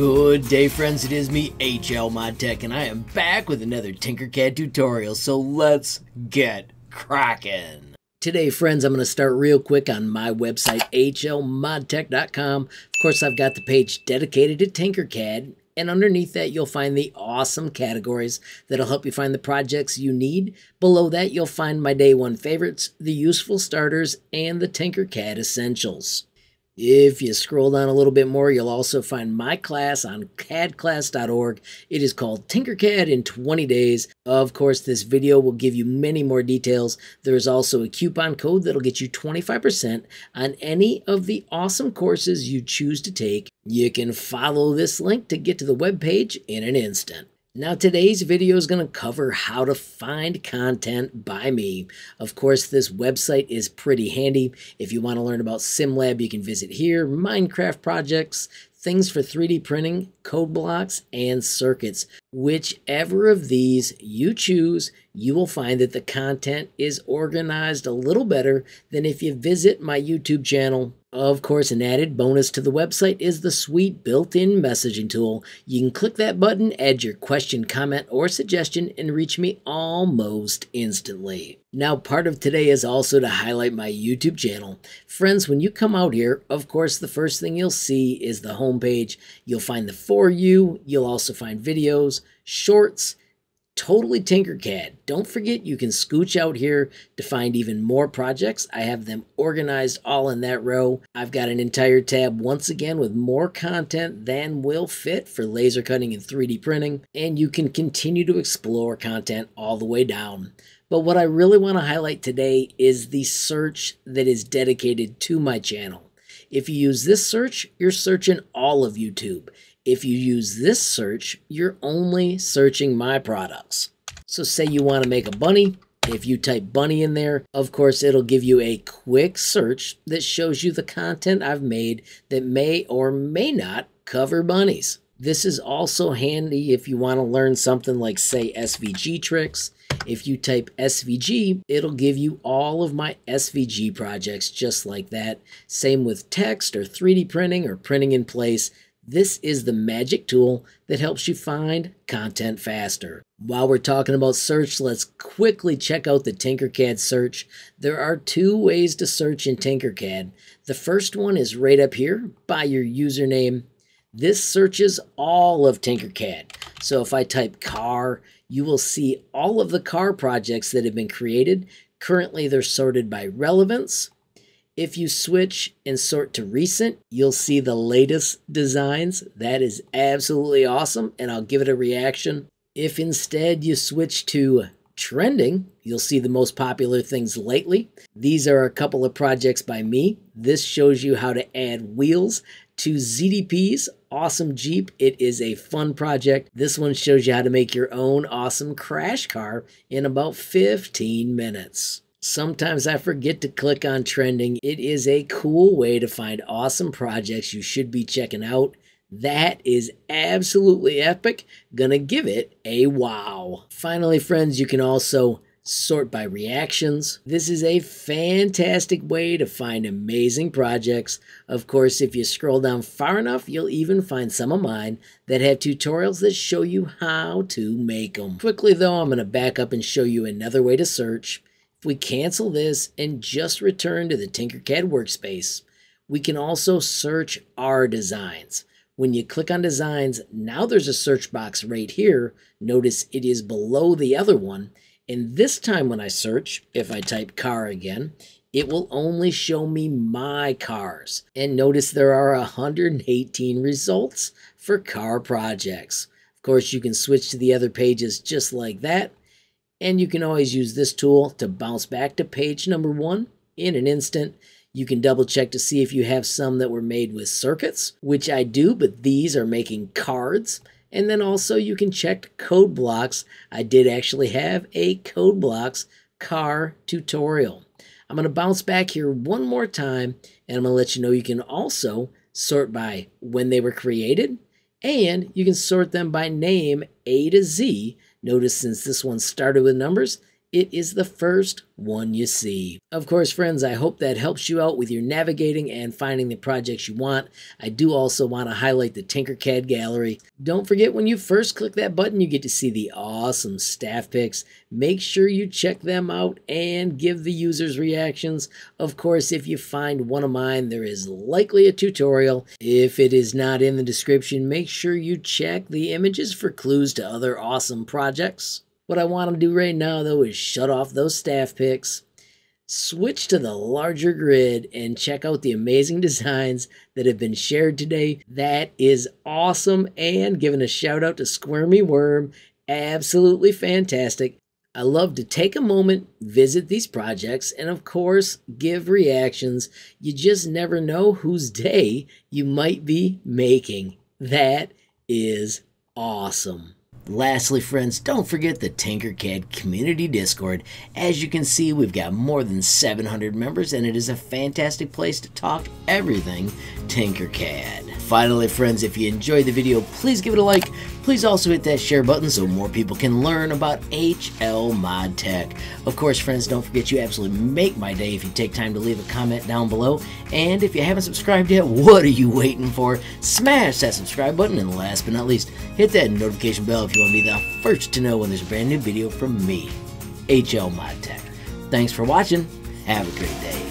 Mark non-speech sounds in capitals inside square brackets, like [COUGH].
Good day friends, it is me HL ModTech and I am back with another Tinkercad tutorial, so let's get cracking. Today friends, I'm going to start real quick on my website hlmodtech.com. Of course I've got the page dedicated to Tinkercad and underneath that you'll find the awesome categories that'll help you find the projects you need. Below that you'll find my day one favorites, the useful starters, and the Tinkercad essentials. If you scroll down a little bit more, you'll also find my class on cadclass.org. It is called Tinkercad in 20 Days. Of course, this video will give you many more details. There is also a coupon code that'll get you 25% on any of the awesome courses you choose to take. You can follow this link to get to the web page in an instant. Now today's video is going to cover how to find content by me. Of course, this website is pretty handy. If you want to learn about SimLab, you can visit here, Minecraft projects, things for 3D printing, code blocks, and circuits. Whichever of these you choose, you will find that the content is organized a little better than if you visit my YouTube channel of course, an added bonus to the website is the sweet built-in messaging tool. You can click that button, add your question, comment, or suggestion, and reach me almost instantly. Now, part of today is also to highlight my YouTube channel. Friends, when you come out here, of course, the first thing you'll see is the homepage. You'll find the For You, you'll also find videos, shorts, totally Tinkercad. Don't forget you can scooch out here to find even more projects. I have them organized all in that row. I've got an entire tab once again with more content than will fit for laser cutting and 3D printing, and you can continue to explore content all the way down. But what I really want to highlight today is the search that is dedicated to my channel. If you use this search, you're searching all of YouTube. If you use this search, you're only searching my products. So say you want to make a bunny. If you type bunny in there, of course, it'll give you a quick search that shows you the content I've made that may or may not cover bunnies. This is also handy if you want to learn something like, say, SVG tricks. If you type SVG, it'll give you all of my SVG projects just like that. Same with text or 3D printing or printing in place. This is the magic tool that helps you find content faster. While we're talking about search, let's quickly check out the Tinkercad search. There are two ways to search in Tinkercad. The first one is right up here by your username. This searches all of Tinkercad. So if I type car, you will see all of the car projects that have been created. Currently, they're sorted by relevance, if you switch and sort to recent, you'll see the latest designs. That is absolutely awesome, and I'll give it a reaction. If instead you switch to trending, you'll see the most popular things lately. These are a couple of projects by me. This shows you how to add wheels to ZDP's awesome Jeep. It is a fun project. This one shows you how to make your own awesome crash car in about 15 minutes. Sometimes I forget to click on trending. It is a cool way to find awesome projects you should be checking out. That is absolutely epic. Gonna give it a wow. Finally, friends, you can also sort by reactions. This is a fantastic way to find amazing projects. Of course, if you scroll down far enough, you'll even find some of mine that have tutorials that show you how to make them. Quickly though, I'm to back up and show you another way to search. If we cancel this and just return to the Tinkercad workspace, we can also search our designs. When you click on designs, now there's a search box right here. Notice it is below the other one. And this time when I search, if I type car again, it will only show me my cars. And notice there are 118 results for car projects. Of course, you can switch to the other pages just like that. And you can always use this tool to bounce back to page number one in an instant. You can double check to see if you have some that were made with circuits, which I do, but these are making cards. And then also you can check code blocks. I did actually have a code blocks car tutorial. I'm going to bounce back here one more time and I'm going to let you know you can also sort by when they were created and you can sort them by name A to Z Notice since this one started with numbers, it is the first one you see. Of course, friends, I hope that helps you out with your navigating and finding the projects you want. I do also want to highlight the Tinkercad gallery. Don't forget when you first click that button, you get to see the awesome staff picks. Make sure you check them out and give the users reactions. Of course, if you find one of mine, there is likely a tutorial. If it is not in the description, make sure you check the images for clues to other awesome projects. What I want to do right now, though, is shut off those staff picks, switch to the larger grid, and check out the amazing [LAUGHS] designs that have been shared today. That is awesome, and giving a shout out to Squirmy Worm. Absolutely fantastic. I love to take a moment, visit these projects, and of course, give reactions. You just never know whose [LAUGHS] day you might be making. That is awesome. Lastly, friends, don't forget the Tinkercad Community Discord. As you can see, we've got more than 700 members, and it is a fantastic place to talk everything Tinkercad. Finally, friends, if you enjoyed the video, please give it a like. Please also hit that share button so more people can learn about HL Mod Tech. Of course, friends, don't forget you absolutely make my day if you take time to leave a comment down below. And if you haven't subscribed yet, what are you waiting for? Smash that subscribe button, and last but not least, hit that notification bell if you want to be the first to know when there's a brand new video from me, HL Mod Tech. Thanks for watching. Have a great day.